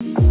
you